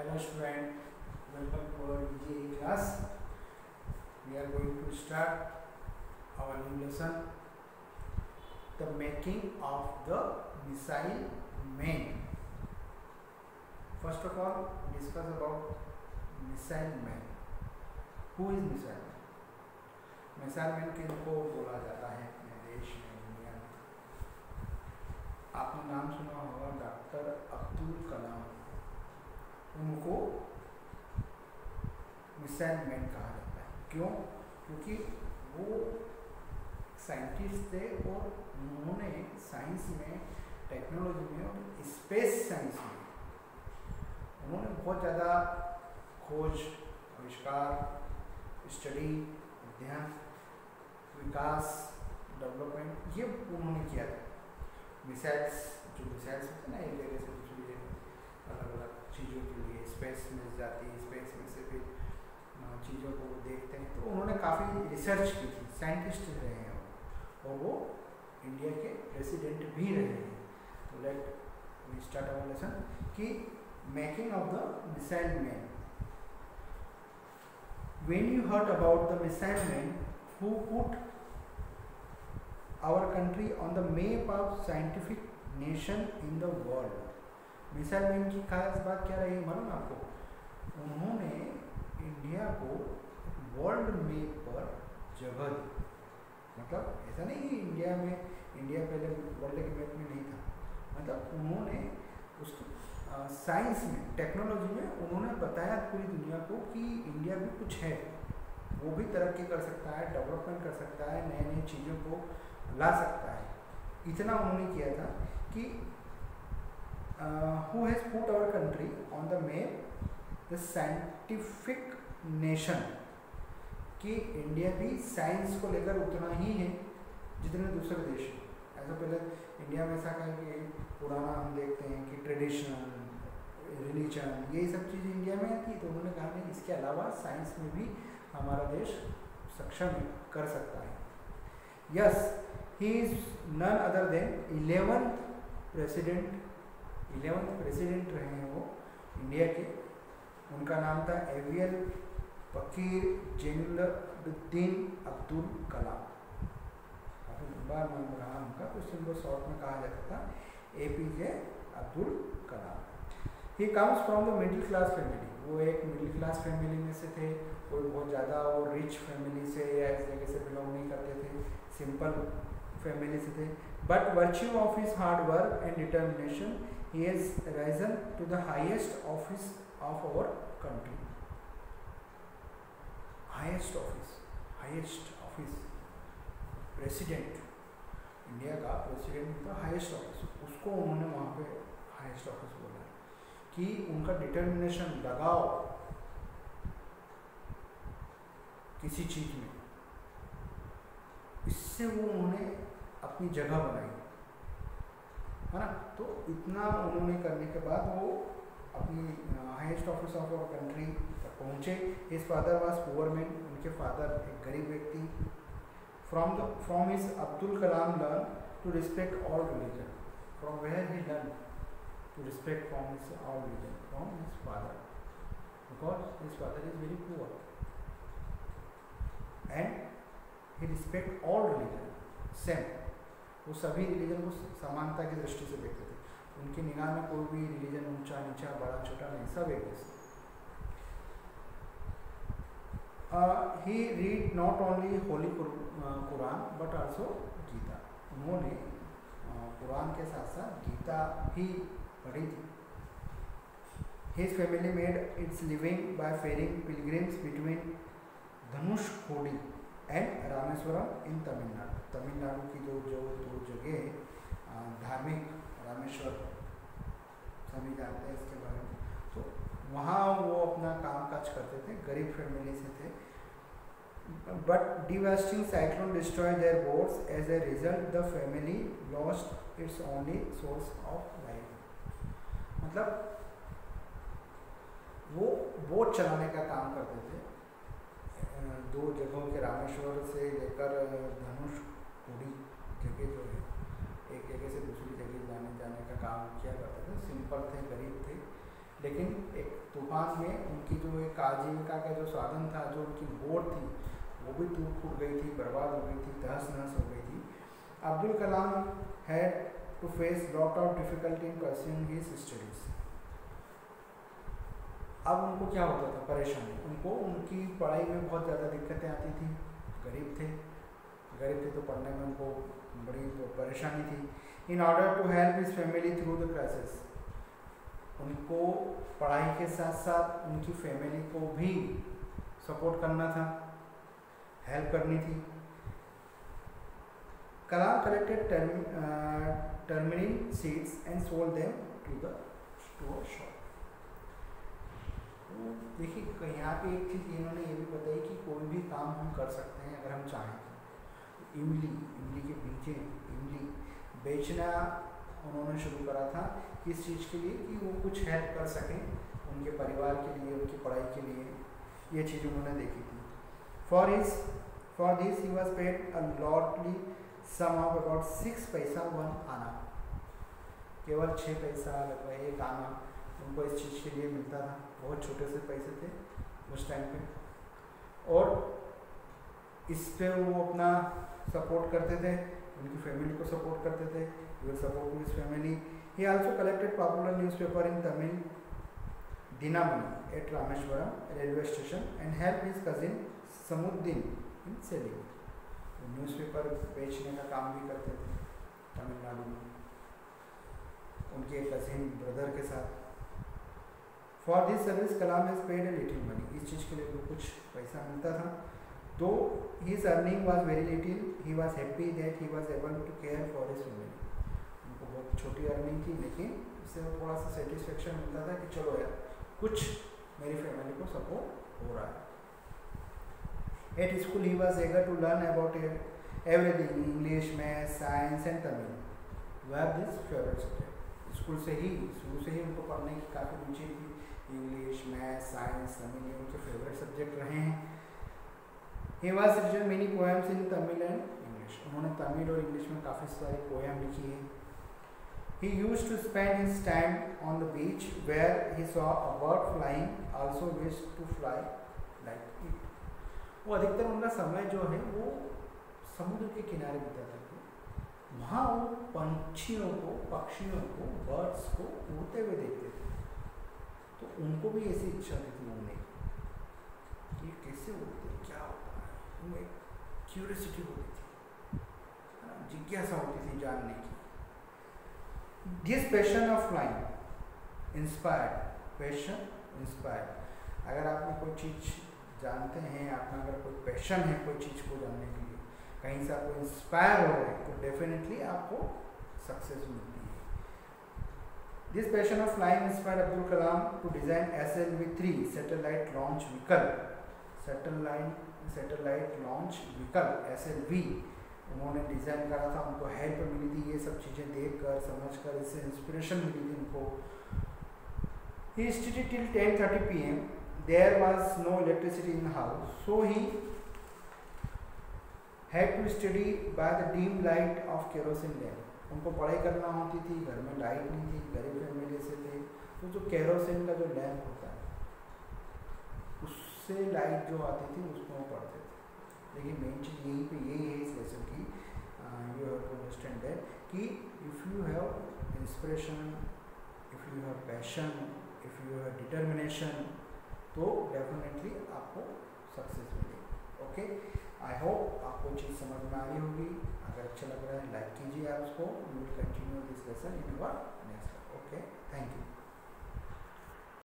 Hello student welcome to our G class we are going to start our new lesson the making of the missile man first of all discuss about missile man who is missile man missile man किन को बोला जाता है अपने देश में India में? आपने नाम सुना होगा डॉक्टर अब्दुल कलाम। उनको मिसाइल मैन कहा जाता है। क्यों? क्योंकि वो साइंटिस्ट थे और उन्होंने साइंस में टेक्नोलॉजी में और स्पेस साइंस में उन्होंने बहुत ज़्यादा खोज, आविष्कार स्टडी अध्ययन, विकास डेवलपमेंट ये उन्होंने किया था। मिसाइल्स जो मिसाइल्स होते हैं ना, एक जगह से दूसरी जगह अलग अलग चीज़ों के लिए स्पेस में जाती है स्पेस में से फिर चीज़ों को देखते हैं। तो उन्होंने काफ़ी रिसर्च की थी साइंटिस्ट रहे हैं और वो इंडिया के प्रेसिडेंट भी रहे हैं। तो let we start our lesson कि making of the missile man when you heard about the missile man who put our country on the map of scientific nation in the world missile man की खास बात क्या रही मालूम आपको? उन्होंने India को वर्ल्ड मैप पर जगह दी। मतलब ऐसा नहीं कि इंडिया में, इंडिया पहले वर्ल्ड के मैप में नहीं था। मतलब उन्होंने उसको साइंस में, टेक्नोलॉजी में उन्होंने बताया पूरी दुनिया को कि इंडिया भी कुछ है। वो भी तरक्की कर सकता है, डेवलपमेंट कर सकता है नए नई चीज़ों को ला सकता है। इतना उन्होंने किया था कि who has put our country on the map the scientific nation कि इंडिया भी साइंस को लेकर उतना ही है जितने दूसरे देश हैं। ऐसा पहले इंडिया में ऐसा कहें कि पुराना हम देखते हैं कि ट्रेडिशनल रिलीजन ये सब चीज़ें इंडिया में थी तो उन्होंने कहा, नहीं, इसके अलावा साइंस में भी हमारा देश सक्षम कर सकता है। Yes he is none other than eleventh president eleventh president रहे हैं वो इंडिया के। उनका नाम था एवियल फकीर जैनुद्दीन अब्दुल कलाम। काफ़ी लंबा नाम रहा उनका तो इसको शॉर्ट में कहा जाता था A P J Abdul Kalam. He comes from the middle class family वो एक मिडिल क्लास फैमिली में से थे कोई बहुत ज़्यादा वो रिच फैमिली से या इस जगह से बिलोंग नहीं करते थे। सिंपल फैमिली से थे। But virtue of his hard work and determination he has risen to the highest office of our country highest office highest office president India का प्रेसिडेंट का हाइएस्ट ऑफ़िस उसको उन्होंने वहाँ पे हाइएस्ट ऑफ़िस बोला कि उनका डिटर्मिनेशन लगाओ किसी चीज़ में। इससे वो उन्होंने अपनी जगह बनाई। है ना? तो इतना उन्होंने करने के बाद वो अपनी highest office of our country तक पहुँचे। His father was poor man उनके फादर एक गरीब व्यक्ति। From the from his Abdul Kalam learn to respect all religion from where he learn to respect from his our religion, from his father, because his father is very poor, and he respect all religion. Same. वो सभी religion को समानता की दृष्टि से देखते थे। उनकी निगाह में कोई भी रिलीजन ऊँचा, नीचा, बड़ा, छोटा नहीं, सब एक जैसे। He read not only holy Quran but also Gita उन्होंने कुरान के साथ साथ गीता भी पढ़ी थी। His family made its living by ferrying pilgrims between Dhanushkodi and Rameswaram in Tamil Nadu Tamil Nadu की जो जो दो जगह धार्मिक रामेश्वर सभी जानते हैं इसके बारे में तो वहाँ वो अपना काम काज करते थे गरीब फैमिली से थे but devastating cyclone destroyed their boats. As a result, the family lost its only source of life. मतलब वो बोट चलाने का काम करते थे दो जगहों के रामेश्वर से लेकर धनुष कुड़ी जगह जो है, एक जगह से दूसरी जगह जाने जाने का काम किया करते थे। सिंपल थे, गरीब थे। लेकिन एक तूफ़ान में उनकी जो एक आजीविका का जो साधन था, जो उनकी बोट थी, वो भी टूट फूट गई थी, बर्बाद हो गई थी तहस नहस हो गई थी। Abdul Kalam had to face lot of difficulty in pursuing his studies अब उनको क्या होता था? परेशानी। उनको उनकी पढ़ाई में बहुत ज़्यादा दिक्कतें आती थी। गरीब थे। गरीब थे तो पढ़ने में उनको बड़ी परेशानी थी। In order to help his family through the crisis उनको पढ़ाई के साथ साथ उनकी फैमिली को भी सपोर्ट करना था। हेल्प करनी थी। Kalam collected tamarind seeds and sold them to the store shop देखिए यहाँ पे एक चीज़ इन्होंने ये भी बताई कि कोई भी काम हम कर सकते हैं अगर हम चाहें तो। इमली इमली के बीजे, इमली बेचना उन्होंने शुरू करा था किस चीज़ के लिए कि वो कुछ हेल्प कर सकें उनके परिवार के लिए, उनकी पढ़ाई के लिए। ये चीज़ उन्होंने देखी थी। For his for this he was paid a लॉटली sum of about six पैसा वन आना केवल छः पैसा लगभग एक आना। उनको इस चीज़ के लिए मिलता था। बहुत छोटे से पैसे थे उस टाइम पे। और इस पे वो अपना सपोर्ट करते थे, उनकी फैमिली को सपोर्ट करते थे will support his family he also collected popular newspaper in Tamil Dinamani at Rameswaram railway station and help his cousin Samsuddin in selling newspaper बेचने का काम भी करते थे तमिलनाडु में। उनके कजिन ब्रदर के साथ। For this service Kalam has paid a little money इस चीज़ के लिए भी कुछ पैसा मिलता था। तो his earning was very little he was happy that he was able to care for his family उनको बहुत छोटी अर्निंग थी, लेकिन इससे थोड़ा सा सेटिस्फेक्शन मिलता था कि चलो यार, कुछ मेरी फैमिली को सपोर्ट हो रहा है। At school he was eager to learn about everything English math science and Tamil were this favourite subject school से ही, शुरू से ही उनको पढ़ने की काफ़ी रुचि थी। इंग्लिश मैथ साइंस तमिल ये उनके फेवरेट सब्जेक्ट रहे हैं। He was written many poems in Tamil and English उन्होंने तमिल और इंग्लिश में काफ़ी सारी पोएम लिखी है। He used to spend his time on the beach where he saw a bird flying, also wished to fly like it. वो अधिकतर उनका समय जो है वो समुद्र के किनारे बिताते थे। वहाँ वो पंछियों को पक्षियों को बर्ड्स को उड़ते हुए देखते थे। तो उनको भी ऐसी इच्छा थी उड़ने की ये कैसे उड़ते क्या होता है? उनमें क्यूरियसिटी होती थी। जिज्ञासा होती थी जानने की। This passion of flying inspired passion inspired अगर आपने कोई चीज़ जानते हैं आपका अगर कोई पैशन है कोई चीज़ को जानने के लिए, कहीं से आपको इंस्पायर हो रहे तो डेफिनेटली आपको सक्सेस मिलती है। This passion of flying inspired Abdul Kalam to design SLV-3 satellite launch vehicle. Satellite satellite launch vehicle SLV. उन्होंने डिज़ाइन करा था, उनको हेल्प मिली थी, ये सब चीज़ें देख कर समझ कर इससे इंस्पिरेशन मिली थी उनको he study till ten thirty P M there was no electricity in house so he had to study by the dim light of kerosene lamp उनको पढ़ाई करना होती थी, घर में लाइट नहीं थी, गरीब फैमिली से थे तो जो कैरोसिन का जो लैम्प होता है, उससे लाइट जो आती थी, उसको वो पढ़ते थे। लेकिन मेन चीज़ यहीं पे यही है इस लेसन की you have to understand that कि if you have inspiration if you have passion if you have determination तो डेफिनेटली आपको सक्सेस मिलेगी। ओके आई होप आपको चीज़ समझ में आ रही होगी। अगर अच्छा लग रहा है लाइक कीजिए आप उसको। We will continue this lesson in our next okay thank you